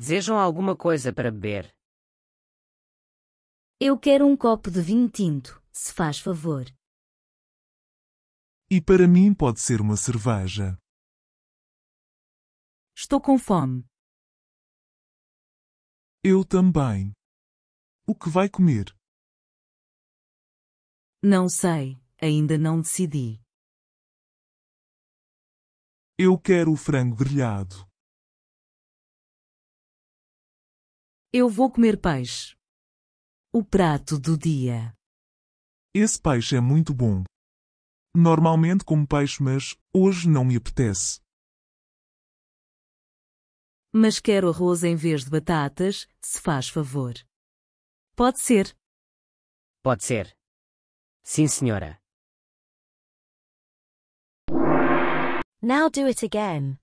Desejam alguma coisa para beber? Eu quero um copo de vinho tinto, se faz favor. E para mim pode ser uma cerveja. Estou com fome. Eu também. O que vai comer? Não sei, ainda não decidi. Eu quero o frango grelhado. Eu vou comer peixe. O prato do dia. Esse peixe é muito bom. Normalmente como peixe, mas hoje não me apetece. Mas quero arroz em vez de batatas, se faz favor. Pode ser. Pode ser. Sim, senhora. Now do it again.